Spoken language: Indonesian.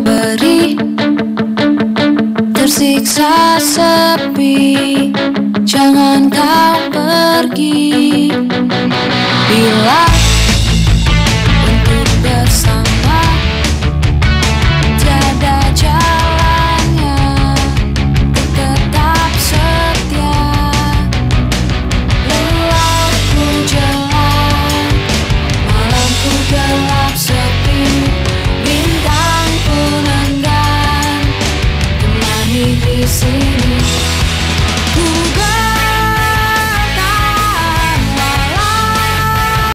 beri Tersiksa sepi. Jangan kau pergi. Bila you see me?